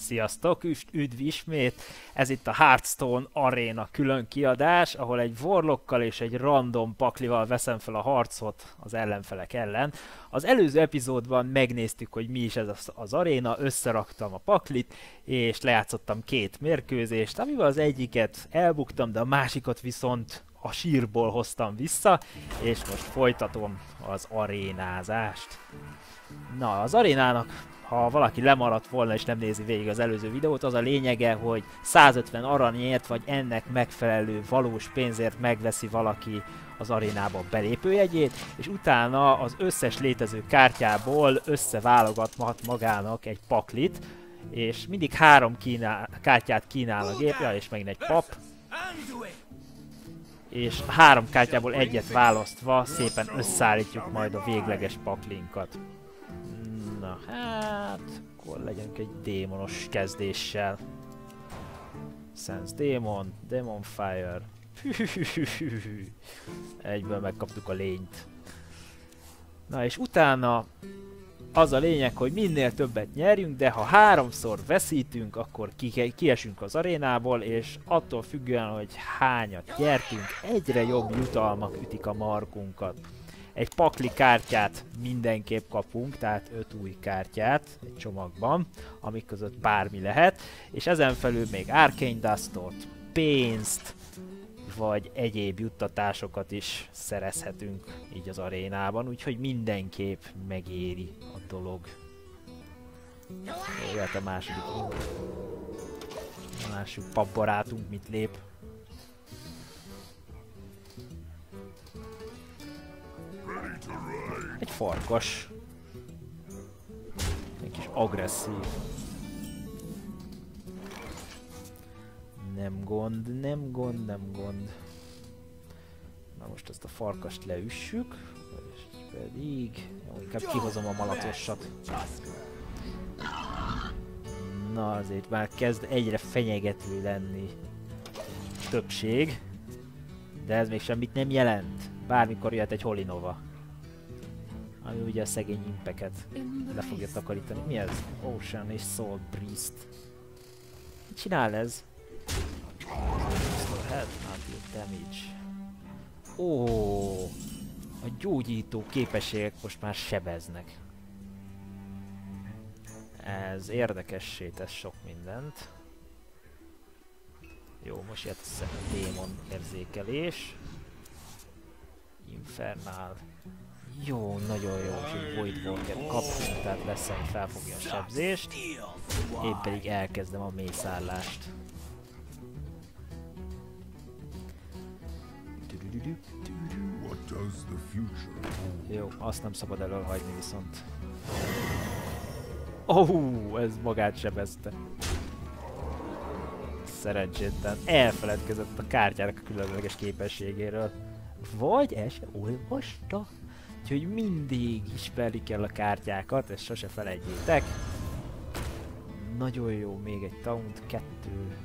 Sziasztok, üdv ismét! Ez itt a Hearthstone Arena külön kiadás, ahol egy warlockkal és egy random paklival veszem fel a harcot az ellenfelek ellen. Az előző epizódban megnéztük, hogy mi is ez az, az aréna, összeraktam a paklit, és lejátszottam két mérkőzést, amivel az egyiket elbuktam, de a másikat viszont a sírból hoztam vissza, és most folytatom az arénázást. Na, az arénának ha valaki lemaradt volna és nem nézi végig az előző videót, az a lényege, hogy 150 aranyért vagy ennek megfelelő valós pénzért megveszi valaki az arénába belépőjegyét, és utána az összes létező kártyából összeválogathat magának egy paklit, és mindig három kínál, kártyát kínál a gép, és megint egy pap, és három kártyából egyet választva szépen összeállítjuk majd a végleges paklinkat. Na hát, akkor legyünk egy démonos kezdéssel. Sense Demon, Demon Fire. Egyből megkaptuk a lényt. Na és utána az a lényeg, hogy minél többet nyerjünk, de ha háromszor veszítünk, akkor ki kiesünk az arénából, és attól függően, hogy hányat nyertünk, egyre jobb jutalmak ütik a markunkat. Egy pakli kártyát mindenképp kapunk, tehát 5 új kártyát egy csomagban, amik között bármi lehet, és ezen felül még Arcane Dustot, pénzt, vagy egyéb juttatásokat is szerezhetünk így az arénában, úgyhogy mindenképp megéri a dolog. Jöhet a második. A másik papbarátunk mit lép. Farkas. Egy kis agresszív. Nem gond, nem gond, nem gond. Na most ezt a farkast leüssük, és pedig... Jó, inkább kihozom a malacosat. Na azért már kezd egyre fenyegető lenni többség. De ez még semmit nem jelent. Bármikor jöhet egy Holinova ami ugye a szegény impeket le fogja takarítani. Mi ez? Ocean és Soul Priest. Mit csinál ez? Head damage. Ó, a gyógyító képességek most már sebeznek. Ez érdekessé tesz sok mindent. Jó, most jött a démon érzékelés. Infernál jó, nagyon jó, egy Void Walker kapunk, tehát veszem, felfogja a sebzést. Én pedig elkezdem a mészállást. Jó, azt nem szabad elölhagyni viszont. Oh, ez magát sebezte. Szerencsétlen. Elfeledkezett a kártyának a különleges képességéről. Vagy el se olvasta. Úgyhogy mindig ismerni kell a kártyákat, ezt sose felejtjétek. Nagyon jó, még egy taunt, kettő.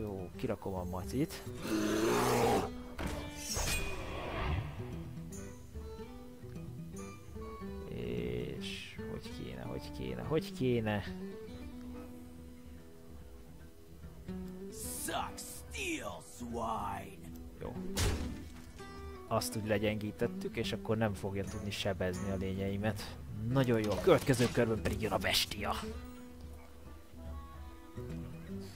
Jó, kirakom a macit. És hogy kéne, hogy kéne, hogy kéne. Azt úgy legyengítettük, és akkor nem fogja tudni sebezni a lényeimet. Nagyon jó, a következő körben pedig jön a bestia.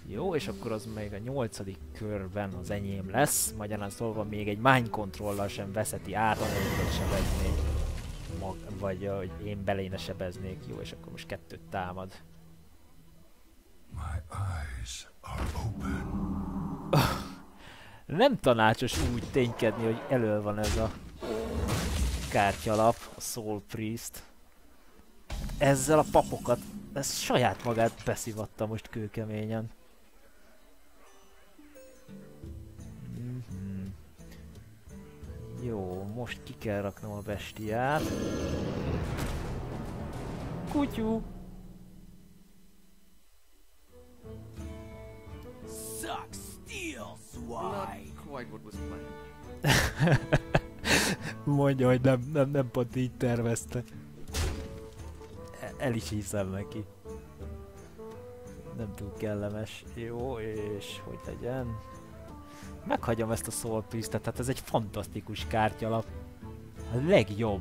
Jó, és akkor az még a nyolcadik körben az enyém lesz. Magyarán szólva még egy mind controllal sem veszeti át, anélkül sebeznék. Mag, vagy hogy én beléne sebeznék. Jó, és akkor most kettőt támad. My Nem tanácsos úgy ténykedni, hogy elől van ez a kártyalap, a Soul Priest. Ezzel a papokat, ez saját magát beszivatta most kőkeményen. -hmm. Jó, most ki kell raknom a bestiát. Kutyú! Planned. Mondja, hogy nem, nem, nem pont így tervezte. El is hiszem neki. Nem túl kellemes. Jó, és hogy legyen? Meghagyom ezt a Soul Priest-et, tehát ez egy fantasztikus kártyalap. A legjobb.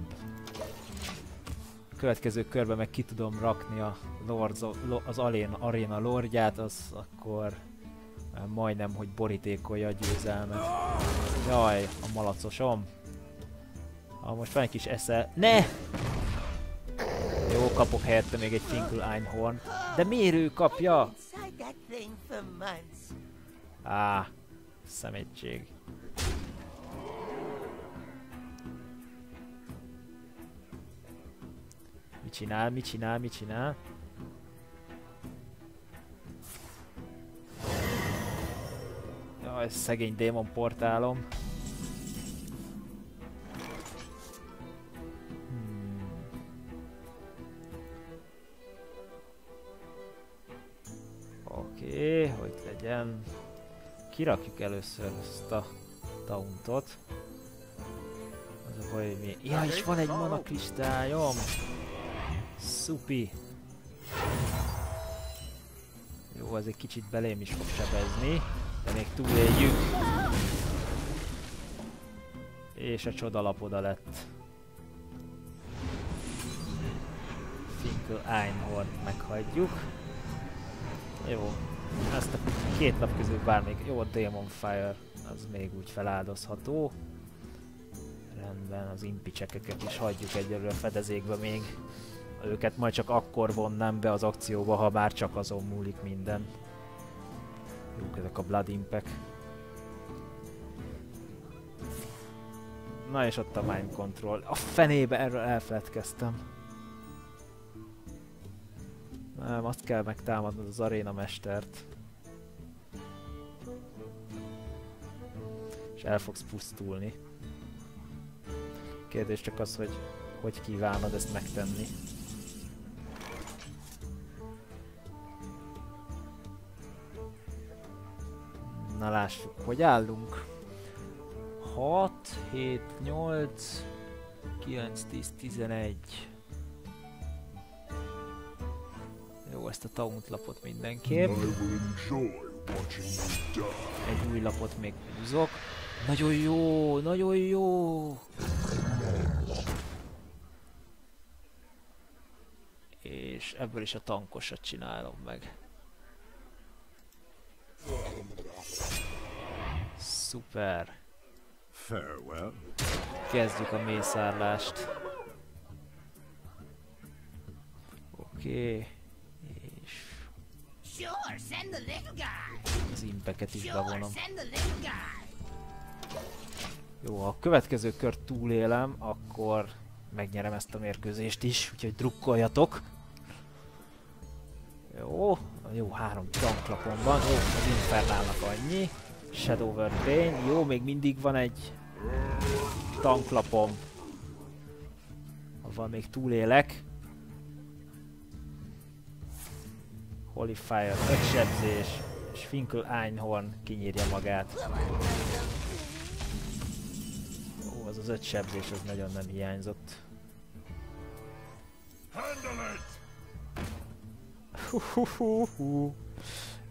A következő körben meg ki tudom rakni a Lords, az Arena, Arena Lordját, az akkor majdnem, hogy borítékolja a győzelmet. Jaj, a malacosom. Ha most van egy kis esze... Ne! Jó, kapok helyette még egy Finkel Einhorn. De miért ő kapja? Á, szemétség. Mit csinál, mit csinál, mit csinál? Jaj, szegény démon portálom. Oké, okay, hogy legyen. Kirakjuk először ezt a tauntot. Az a baj, mi... Ja, és van egy mana kristályom! Szupi! Jó, ez egy kicsit belém is fog sebezni, de még túléljük. És a csodalap oda lett. Finkel Einhorn meghagyjuk. Jó. Ezt a két nap közül bár még jó, a Demon Fire az még úgy feláldozható. Rendben, az impicsekeket is hagyjuk egyelőre fedezékbe még. Őket majd csak akkor vonnám be az akcióba, ha bár csak azon múlik minden. Jók ezek a Blood Impek. Na és ott a Mind Control. A fenébe erről elfeledkeztem. Nem, azt kell megtámadnod az aréna mestert. És el fogsz pusztulni. Kérdés csak az, hogy hogy kívánod ezt megtenni. Na lássuk, hogy állunk. 6, 7, 8, 9, 10, 11. Jó, ezt a taunt lapot mindenképp. Egy új lapot még húzok. Nagyon jó, nagyon jó! És ebből is a tankosat csinálom meg. Szuper! Kezdjük a mészárlást. Oké. Okay. Az impeket is bevonom. Jó, ha a következő kört túlélem, akkor megnyerem ezt a mérkőzést is, úgyhogy drukkoljatok. Jó, jó, három tanklapon van, jó, az Infernálnak annyi. Shadow Pain, jó, még mindig van egy tanklapom. Van még túlélek. Holy Fire, 5 sebzés, és Finkel Einhorn kinyírja magát. Ó, az az 5 sebzés, az nagyon nem hiányzott.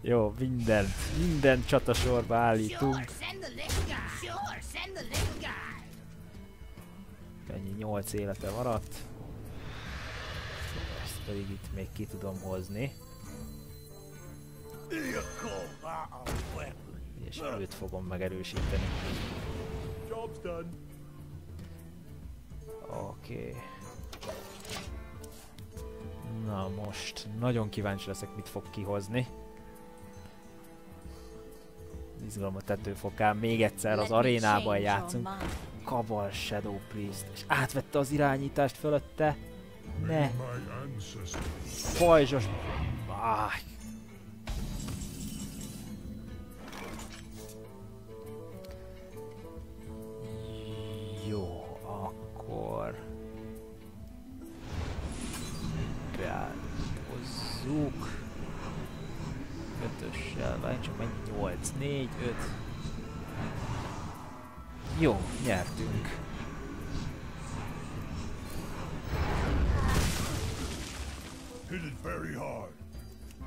Jó, minden, minden csatasorba állítunk. Ennyi 8 élete maradt. Ezt pedig itt még ki tudom hozni. És őt fogom megerősíteni. Oké. Okay. Na most, nagyon kíváncsi leszek, mit fog kihozni. Izgalom a tetőfokán, még egyszer az arénában játszunk. Kabal Shadow Priest, és átvette az irányítást fölötte. Ne! Pajzsos... Ah,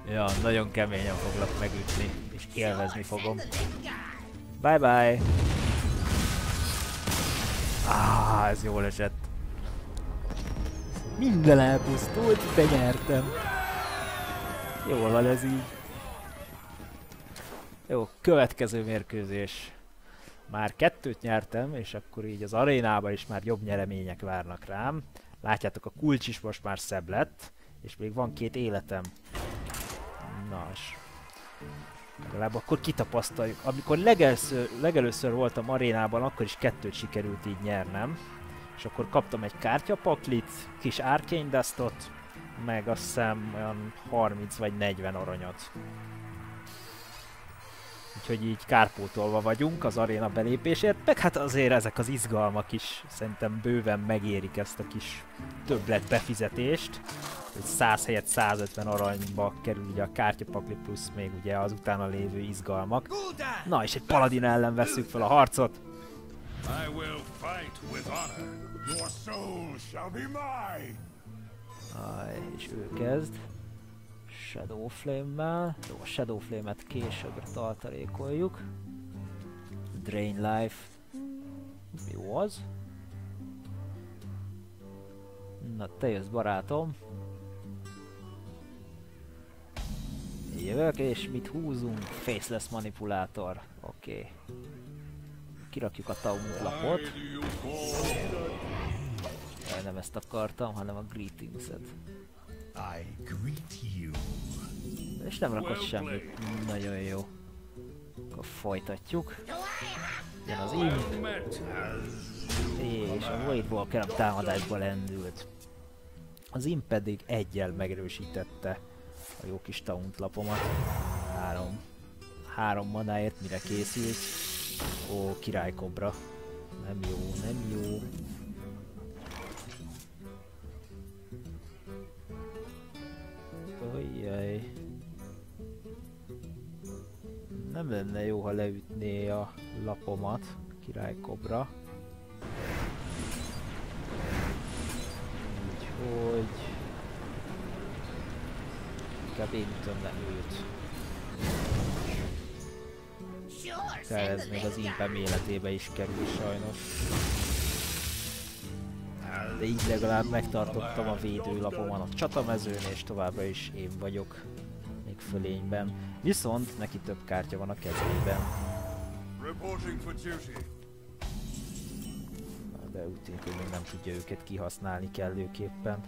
Ja, nagyon keményen foglak megütni, és élvezni fogom. Bye bye! Ah, ez jól esett. Minden elpusztult, benyertem. Jól van ez így. Jó, következő mérkőzés. Már kettőt nyertem, és akkor így az arénában is már jobb nyeremények várnak rám. Látjátok, a kulcs is most már szebb lett, és még van két életem. Nas. Legalább akkor kitapasztaljuk. Amikor legelőször, legelőször voltam arénában, akkor is kettőt sikerült így nyernem. És akkor kaptam egy kártyapaklit, kis Arcane Dustot, meg azt hiszem olyan 30 vagy 40 aranyat. Úgyhogy így kárpótolva vagyunk az aréna belépésért, meg hát azért ezek az izgalmak is szerintem bőven megérik ezt a kis többlet befizetést. Hogy 100 helyett 150 aranyba kerül ugye a kártyapakli plusz még ugye az utána lévő izgalmak. Na és egy paladin ellen veszük fel a harcot. I will fight with honor. Your soul shall be mine. Aj, és ő kezd. Shadow Flame-mel. Jó, a Shadow Flame-et későbbre tartalékoljuk. Drain Life. Jó az. Na, te jössz barátom. Jövök, és mit húzunk? Faceless manipulátor. Oké. Okay. Kirakjuk a Taumut lapot. Nem ezt akartam, hanem a greetings-et. I greet you. És nem rakott semmit. Nagyon jó. Akkor folytatjuk. Jön az imp. És a Void Walker támadásba lendült. Az imp pedig egyel megerősítette a jó kis taunt lapomat. Három. Három manáért mire készült. Ó, királykobra. Nem jó, nem jó. Ajjaj. Nem lenne jó, ha leütné a lapomat, királykobra. Úgyhogy... Inkább én ütöm le őt. Kell ez még az impem életébe is kerül sajnos de így legalább megtartottam a védőlapomon a csatamezőn, és továbbra is én vagyok még fölényben. Viszont neki több kártya van a kezében. De úgy tűnik, hogy még nem tudja őket kihasználni kellőképpen.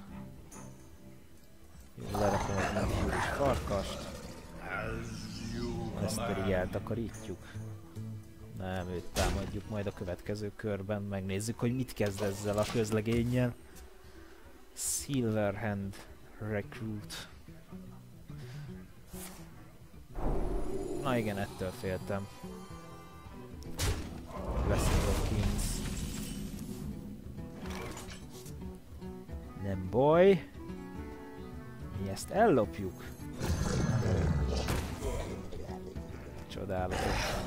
Lerakom az nem is farkast. Ezt pedig eltakarítjuk. Nem, őt támadjuk majd a következő körben, megnézzük, hogy mit kezd ezzel a közlegényel. Silverhand Recruit. Na igen, ettől féltem. Blessing of Kings. Nem baj. Mi ezt ellopjuk. Csodálatos.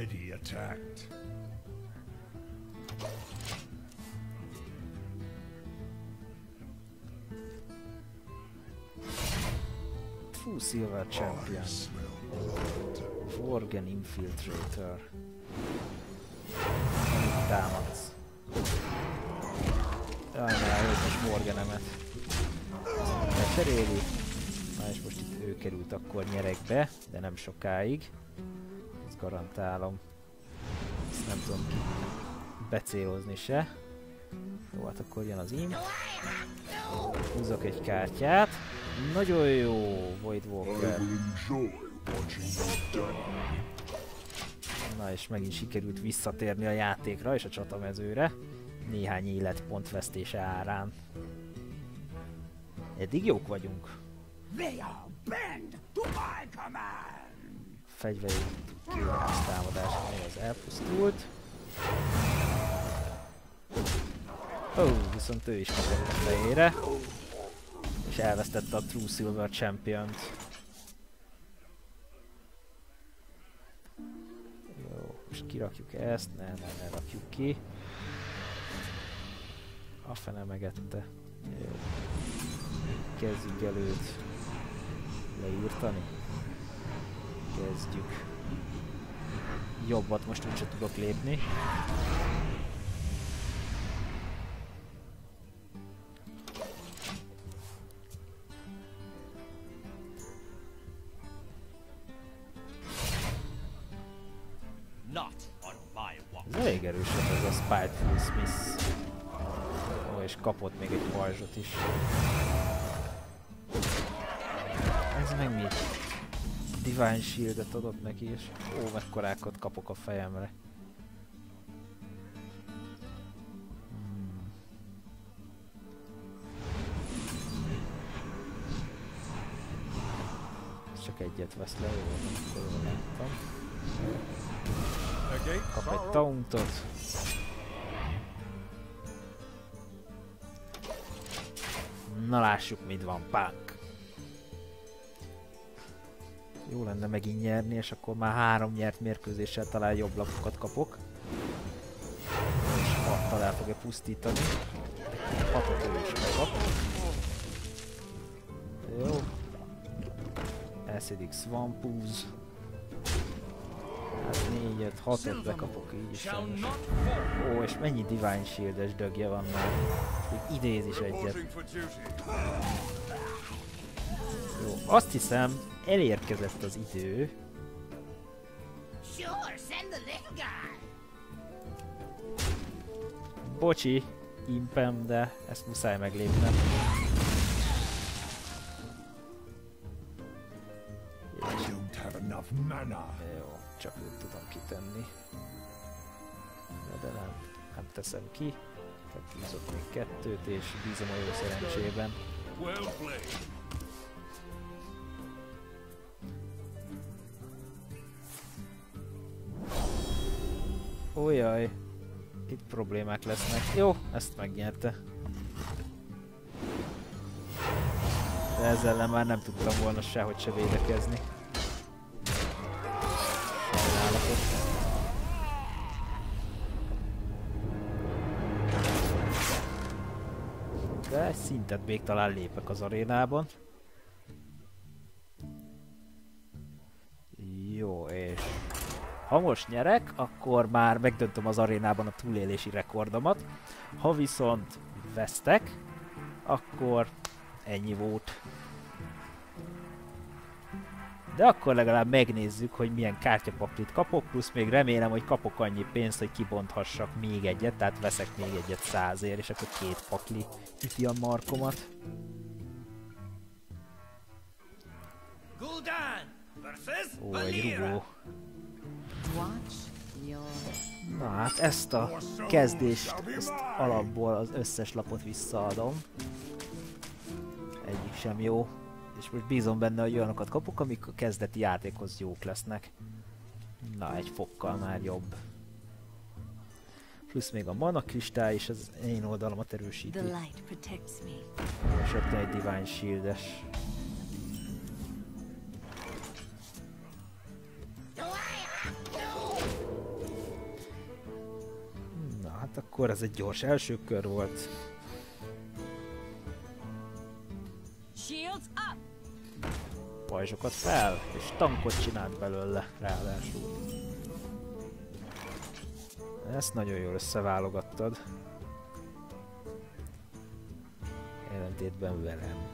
already attacked. True Silver Champion. Worgen Infiltrator. Támadsz. Jaj, őt most Morganemet. Lecseréli. Na és most itt ő került akkor nyerekbe, de nem sokáig garantálom. Ezt nem tudom becélozni se. Jó, hát akkor jön az im. Húzok egy kártyát. Nagyon jó, Void Walker. Na és megint sikerült visszatérni a játékra és a csatamezőre. Néhány életpont vesztése árán. Eddig jók vagyunk. Fegyveri Kilóház támadás, az elpusztult. Ó, oh, viszont ő is kapott a fejére. És elvesztette a True Silver Champion-t. Most kirakjuk ezt, ne, ne, ne rakjuk ki. A fene megette. Jó. Kezdjük előtt leírtani. Kezdjük. Jobbat most úgyse tudok lépni. Elég erősebb ez a Spiteful Smith. Ó, és kapott még egy pajzsot is. Ez meg mi? Divine Shield-et adott neki, és ó, mekkorákat kapok a fejemre. Hmm. csak egyet vesz le, jó, akkor jól láttam. Kap egy tauntot. Na lássuk, mit van, punk. Jó lenne megint nyerni, és akkor már három nyert mérkőzéssel talán jobb lapokat kapok. És hattal el fogja pusztítani. Hatot ő is megkap. Jó. Acidic Swampooze. Hát 4 5 6 bekapok így is sajnos. Ó, és mennyi Divine Shield-es dögje van már. Még idéz is egyet. Jó, azt hiszem, elérkezett az idő. Bocsi, impem, de ezt muszáj meglépnem. Jó, csak kitenni. De, nem, nem teszem ki. Tehát bízok még kettőt, és bízom a jó szerencsében. Ojaj, itt problémák lesznek. Jó, ezt megnyerte. De ezzel ellen már nem tudtam volna sehogy se védekezni. De szintet még talán lépek az arénában. Jó, és ha most nyerek, akkor már megdöntöm az arénában a túlélési rekordomat. Ha viszont vesztek, akkor ennyi volt. De akkor legalább megnézzük, hogy milyen kártyapaplit kapok, plusz még remélem, hogy kapok annyi pénzt, hogy kibonthassak még egyet, tehát veszek még egyet százért, és akkor két pakli üti a markomat. Ó, egy rugó. Na hát ezt a kezdést, ezt alapból az összes lapot visszaadom. Egyik sem jó. És most bízom benne, hogy olyanokat kapok, amik a kezdeti játékhoz jók lesznek. Na, egy fokkal már jobb. Plusz még a mana kristály is az én oldalamat erősíti. És ott egy Divine Shield-es. Na, hát akkor ez egy gyors első kör volt. Pajzsokat fel, és tankot csinált belőle ráadásul. Ezt nagyon jól összeválogattad. Ellentétben velem.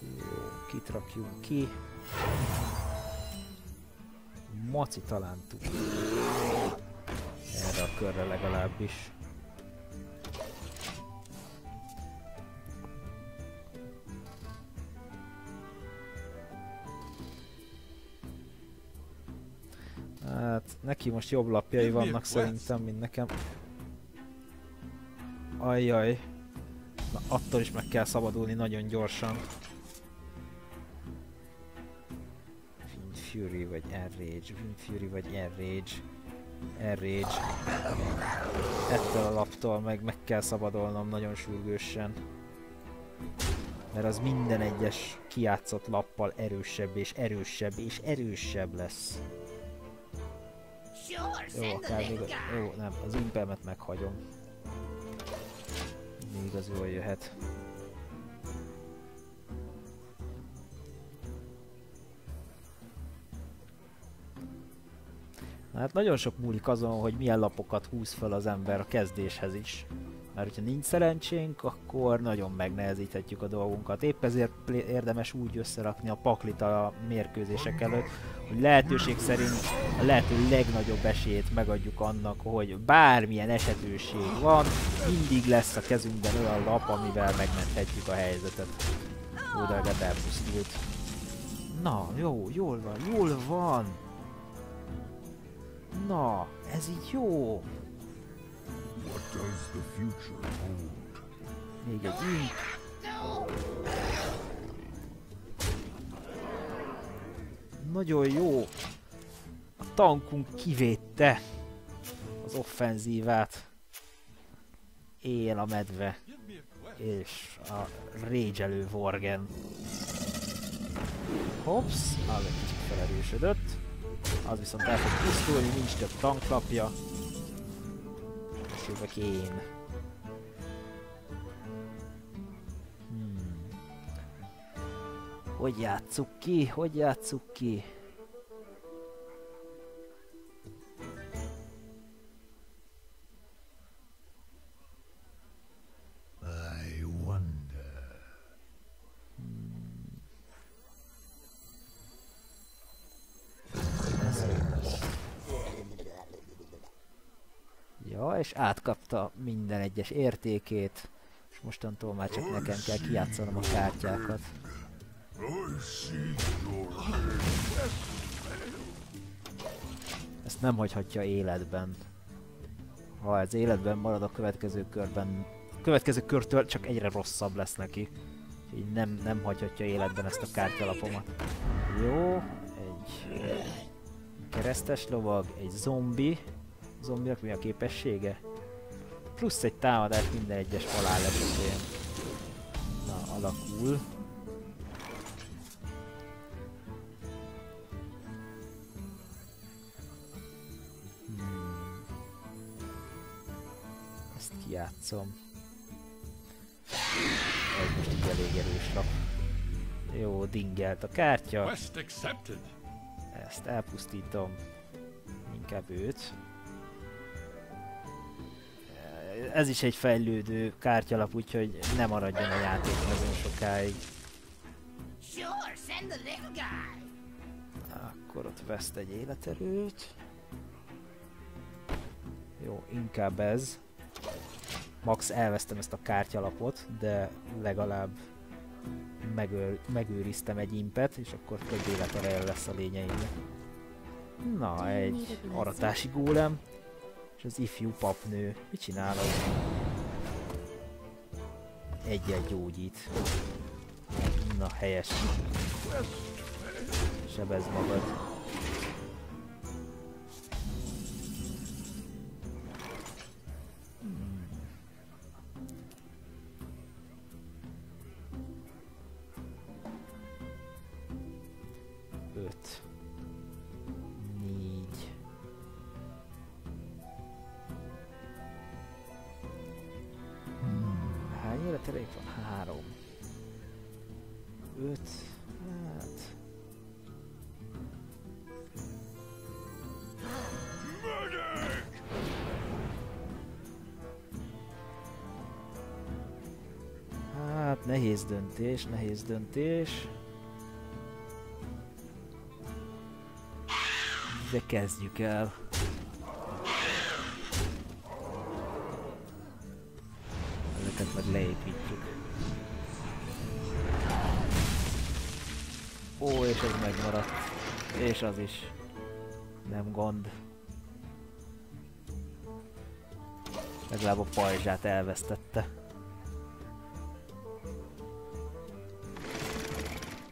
Jó, kit rakjunk ki. Maci talán tud. Erre a körre legalábbis. Neki most jobb lapjai vannak szerintem, mint nekem. Ajjaj. Na, attól is meg kell szabadulni nagyon gyorsan. Wind Fury vagy Enrage, Wind Fury vagy Enrage. Enrage. Ettől a laptól meg meg kell szabadulnom nagyon sürgősen. Mert az minden egyes kiátszott lappal erősebb és erősebb és erősebb lesz. Jó, akár még... Jó, nem, az impelmet meghagyom. Még az jól jöhet. Hát nagyon sok múlik azon, hogy milyen lapokat húz fel az ember a kezdéshez is. Mert hogyha nincs szerencsénk, akkor nagyon megnehezíthetjük a dolgunkat. Épp ezért érdemes úgy összerakni a paklit a mérkőzések előtt, hogy lehetőség szerint a lehető legnagyobb esélyt megadjuk annak, hogy bármilyen esetőség van, mindig lesz a kezünkben olyan lap, amivel megmenthetjük a helyzetet. Ó, de legalább elpusztult. Na, jó, jól van, jól van! Na, ez így jó. Még egy ink. Nagyon jó. A tankunk kivédte az offenzívát. Él a medve. És a régyelő Vorgen. Hops, az egy kicsit felerősödött. Az viszont el fog pusztulni, nincs több tanklapja. És jövök én. Hogy játsszuk ki? Hogy játsszuk ki? és átkapta minden egyes értékét, és mostantól már csak nekem kell kijátszanom a kártyákat. Ezt nem hagyhatja életben. Ha ez életben marad a következő körben, a következő körtől csak egyre rosszabb lesz neki. Így nem, nem hagyhatja életben ezt a kártyalapomat. Jó, egy keresztes lovag, egy zombi, zombiak mi a képessége? Plusz egy támadás minden egyes halál esetén. Na, alakul. Ezt kijátszom. Ez most így elég erős lap. Jó, dingelt a kártya. Ezt elpusztítom. Inkább őt ez is egy fejlődő kártyalap, úgyhogy nem maradjon a játék nagyon sokáig. Akkor ott veszt egy életerőt. Jó, inkább ez. Max elvesztem ezt a kártyalapot, de legalább megőr, megőriztem egy impet, és akkor több életereje lesz a lényeimnek. Na, egy aratási gólem. És az ifjú papnő. Mit csinál az? Egy-egy gyógyít. Na, helyes. Sebez magad. Nehéz döntés, nehéz döntés. De kezdjük el. Ezeket meg leépítjük. Ó, és ez megmaradt. És az is. Nem gond. Legalább a pajzsát elvesztette.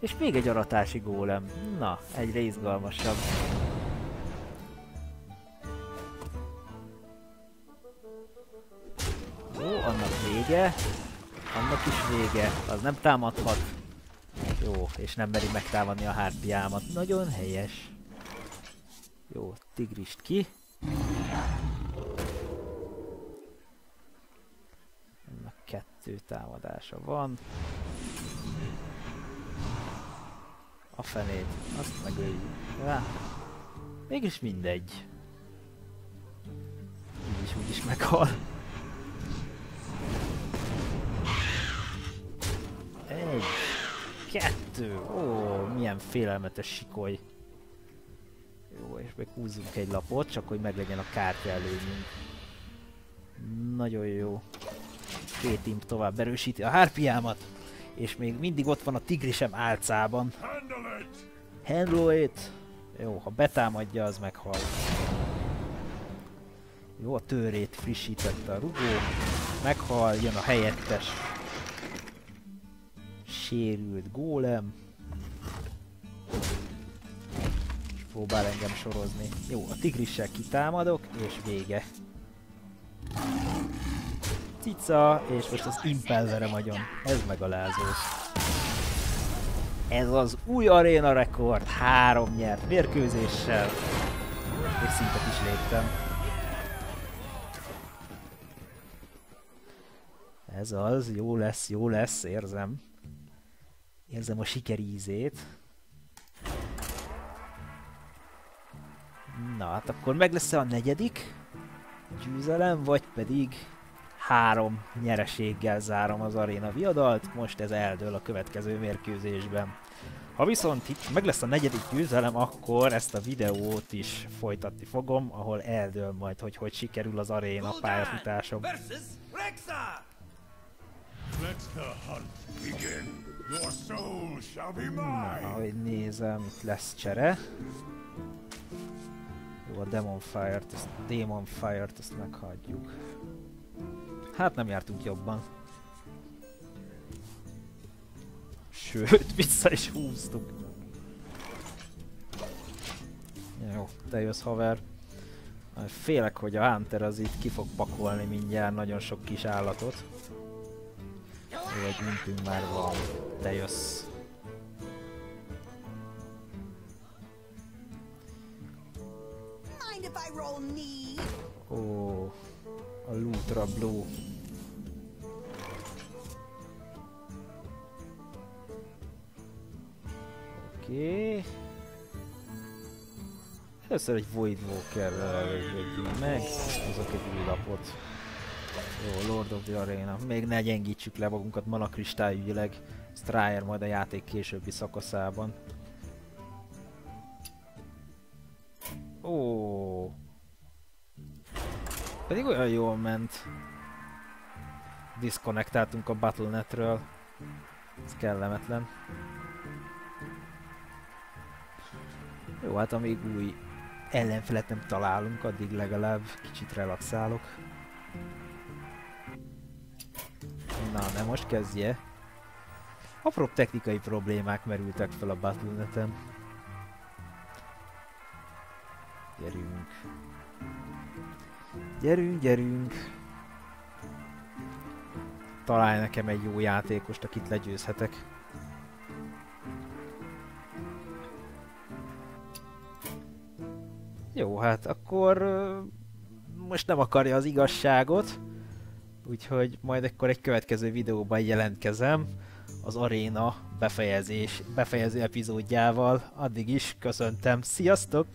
És még egy aratási gólem. Na, egyre izgalmasabb. Ó annak vége. Annak is vége. Az nem támadhat. Jó, és nem meri megtámadni a hárpiámat. Nagyon helyes. Jó, tigrist ki. Annak kettő támadása van. A fenét, azt megöljük. Rá. Mégis mindegy. Így is úgyis meghal. Egy. Kettő. Ó, milyen félelmetes sikoly. Jó, és meg húzzunk egy lapot, csak hogy meglegyen a kártya előnyünk. Nagyon jó. Két imp tovább erősíti a hárpiámat. És még mindig ott van a tigrisem álcában. Handle it! Jó, ha betámadja, az meghal. Jó, a tőrét frissítette a rugó. Meghal, jön a helyettes. Sérült gólem. És próbál engem sorozni. Jó, a tigrissel kitámadok, és vége. Cica, és most az impelverem agyon. Ez megalázó. Ez az új aréna rekord, három nyert mérkőzéssel, és szintet is léptem. Ez az, jó lesz, jó lesz, érzem. Érzem a sikerízét. Na hát akkor meg lesz -e a negyedik győzelem, vagy pedig három nyereséggel zárom az aréna viadalt, most ez eldől a következő mérkőzésben. Ha viszont itt meg lesz a negyedik győzelem, akkor ezt a videót is folytatni fogom, ahol eldől majd, hogy hogy sikerül az aréna pályafutásom. Na, ahogy nézem, itt lesz csere. Jó, a Demon Fire-t, ezt, Demon Fire-t, ezt meghagyjuk. Hát nem jártunk jobban. Sőt, vissza is húztuk. Jó, te jössz haver. Félek, hogy a Hunter az itt ki fog pakolni mindjárt nagyon sok kis állatot. Egy mintünk már van. Te jössz. A Lutra Blue. Oké. Okay. Először egy Void Walker-rel meg, hozok egy új lapot. Jó, Lord of the Arena. Még ne gyengítsük le magunkat mana kristályügyileg. Stryer majd a játék későbbi szakaszában. Ó. Pedig olyan jól ment. Disconnectáltunk a Battle.net-ről. Ez kellemetlen. Jó, hát amíg új ellenfelet nem találunk, addig legalább kicsit relaxálok. Na, de most kezdje. Apró technikai problémák merültek fel a Battle.net-en. Gyerünk. Gyerünk, gyerünk. Találj nekem egy jó játékost, akit legyőzhetek. Jó, hát akkor most nem akarja az igazságot, úgyhogy majd akkor egy következő videóban jelentkezem az aréna befejezés, befejező epizódjával. Addig is köszöntem, sziasztok!